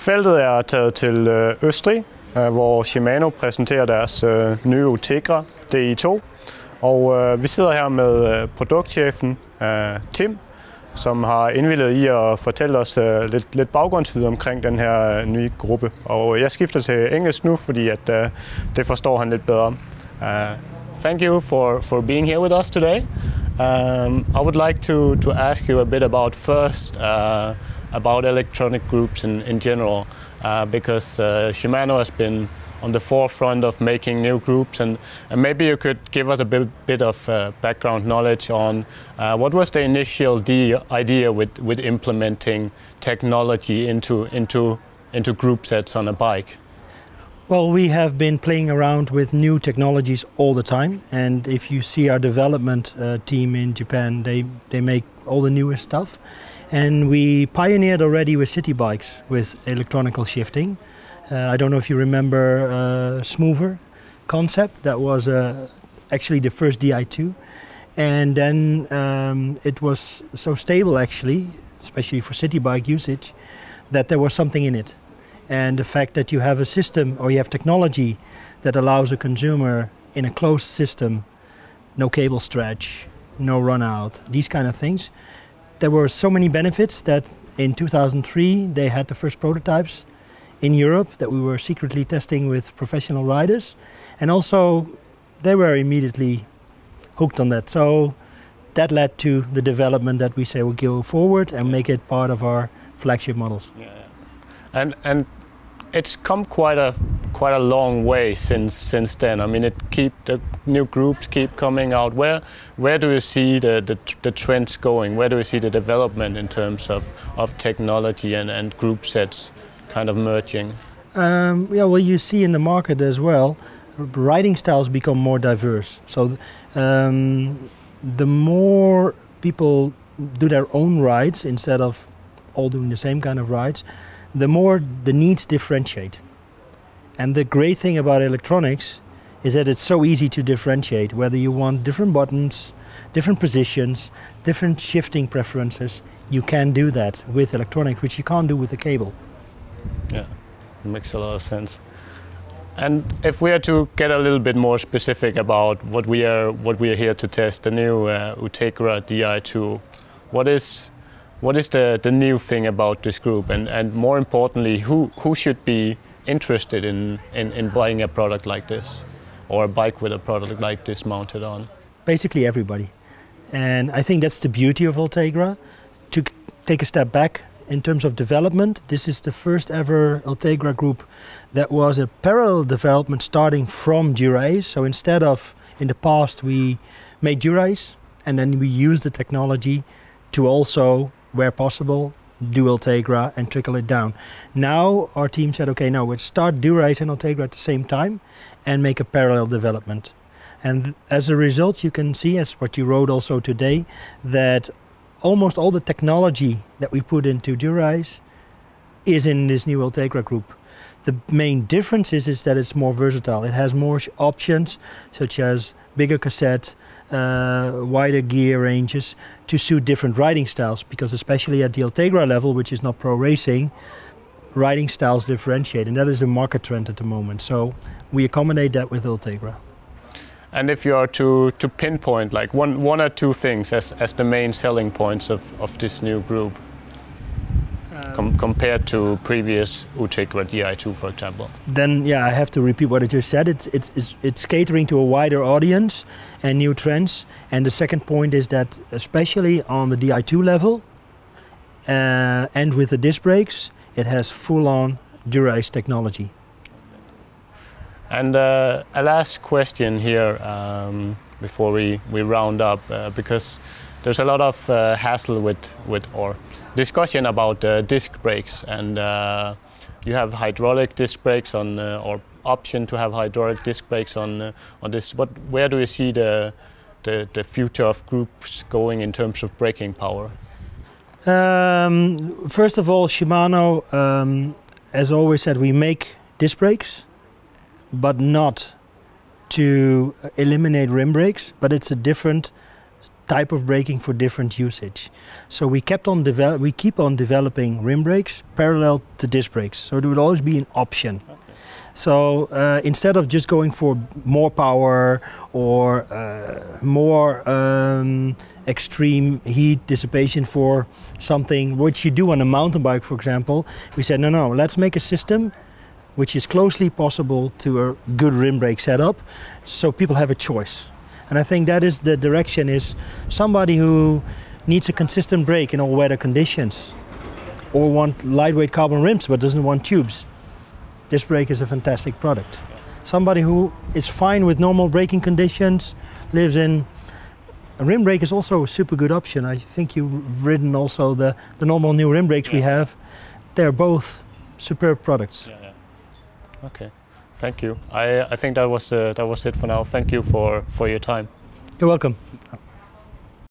Feltet er taget til øh, Østrig, øh, hvor Shimano præsenterer deres øh, nye Utegra DI2. Og vi sidder her med produktchefen Tim, som har indvillet i at fortælle os lidt, lidt baggrundsviden omkring den her nye gruppe. Og jeg skifter til engelsk nu, fordi at, det forstår han lidt bedre. Thank you for, for being here with us today. Um, I would like to, to ask you a bit about first uh, about electronic groups in, in general, uh, because uh, Shimano has been on the forefront of making new groups, and, and maybe you could give us a bit, bit of uh, background knowledge on uh, what was the initial idea with, with implementing technology into, into, into group sets on a bike. Well, we have been playing around with new technologies all the time, and if you see our development uh, team in Japan, they, they make all the newest stuff. And we pioneered already with city bikes with electronical shifting. Uh, I don't know if you remember uh, Smoover concept, that was uh, actually the first Di2. And then um, it was so stable, actually, especially for city bike usage, that there was something in it and the fact that you have a system or you have technology that allows a consumer in a closed system no cable stretch no run out these kind of things there were so many benefits that in 2003 they had the first prototypes in Europe that we were secretly testing with professional riders and also they were immediately hooked on that so that led to the development that we say will go forward and make it part of our flagship models. Yeah. And and it's come quite a quite a long way since since then. I mean, it keep the new groups keep coming out. Where where do you see the, the, the trends going? Where do you see the development in terms of, of technology and, and group sets kind of merging? Um, yeah, well, you see in the market as well, riding styles become more diverse. So um, the more people do their own rides instead of all doing the same kind of rides, the more the needs differentiate. And the great thing about electronics is that it's so easy to differentiate whether you want different buttons, different positions, different shifting preferences. You can do that with electronics, which you can't do with a cable. Yeah, it makes a lot of sense. And if we are to get a little bit more specific about what we are what we are here to test, the new uh, Ultegra Di2, what is what is the, the new thing about this group? And, and more importantly, who, who should be interested in, in, in buying a product like this or a bike with a product like this mounted on? Basically everybody. And I think that's the beauty of Ultegra. To take a step back in terms of development, this is the first ever Ultegra group that was a parallel development starting from Dura-Ace. So instead of in the past we made Dura-Ace and then we used the technology to also where possible, do Ultegra and trickle it down. Now our team said, okay, now let's start Dura-Ace and Ultegra at the same time and make a parallel development. And as a result, you can see, as what you wrote also today, that almost all the technology that we put into Dura-Ace is in this new Ultegra group. The main difference is, is that it's more versatile. It has more options, such as bigger cassette, uh, wider gear ranges to suit different riding styles. Because especially at the Ultegra level, which is not pro racing, riding styles differentiate, and that is a market trend at the moment. So we accommodate that with Ultegra. And if you are to, to pinpoint like one, one or two things as, as the main selling points of, of this new group, com compared to previous Ultegra Di2, for example? Then, yeah, I have to repeat what I just said. It's, it's, it's, it's catering to a wider audience and new trends. And the second point is that, especially on the Di2 level uh, and with the disc brakes, it has full-on Dura-Ace technology. And uh, a last question here um, before we, we round up, uh, because there's a lot of uh, hassle with, with or discussion about uh, disc brakes and uh, you have hydraulic disc brakes on uh, or option to have hydraulic disc brakes on uh, on this what where do you see the, the, the future of groups going in terms of braking power? Um, first of all Shimano um, as always said we make disc brakes but not to eliminate rim brakes but it's a different type of braking for different usage. So we kept on develop, we keep on developing rim brakes parallel to disc brakes. So it would always be an option. Okay. So uh, instead of just going for more power or uh, more um, extreme heat dissipation for something which you do on a mountain bike, for example, we said no, no, let's make a system which is closely possible to a good rim brake setup, so people have a choice. And I think that is the direction is somebody who needs a consistent brake in all weather conditions or want lightweight carbon rims but doesn't want tubes. This brake is a fantastic product. Somebody who is fine with normal braking conditions, lives in a rim brake is also a super good option. I think you've ridden also the, the normal new rim brakes yeah. we have. They're both superb products. Yeah, yeah. Okay. Thank you. I, I think that was uh, that was it for now. Thank you for, for your time. You're welcome.